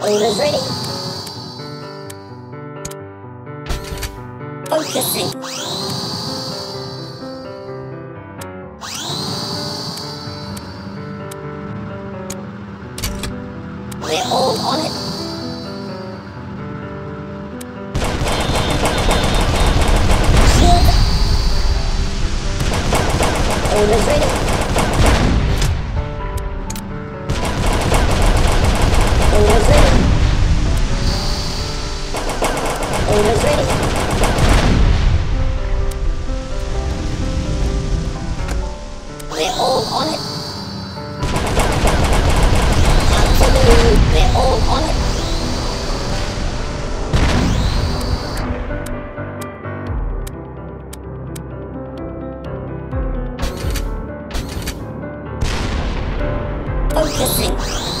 Orders ready. Focusing. We're all on it. Shield. Orders ready. Orders ready. Focusing.